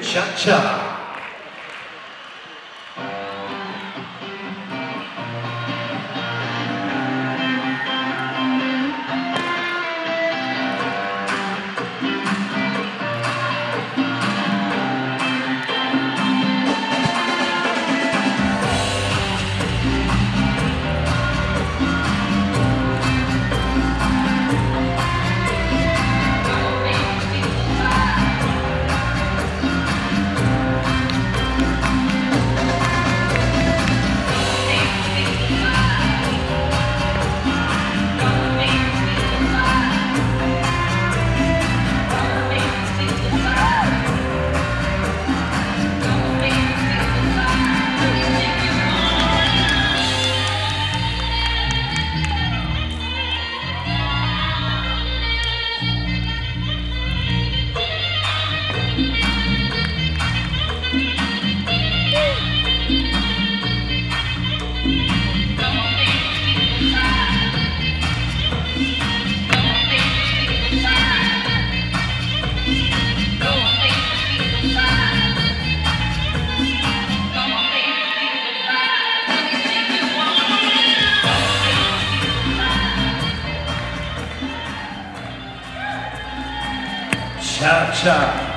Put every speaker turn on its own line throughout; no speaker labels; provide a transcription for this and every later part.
cha-cha. Cha cha.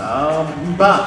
三八,